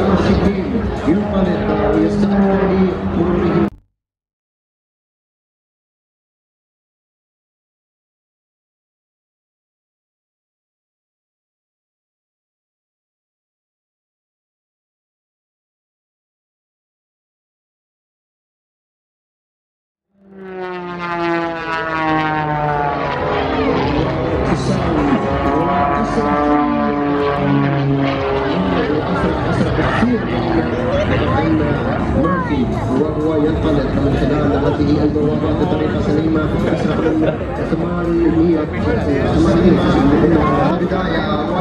魂クリーム、ユーパレット、エスターリー、Terima kasih.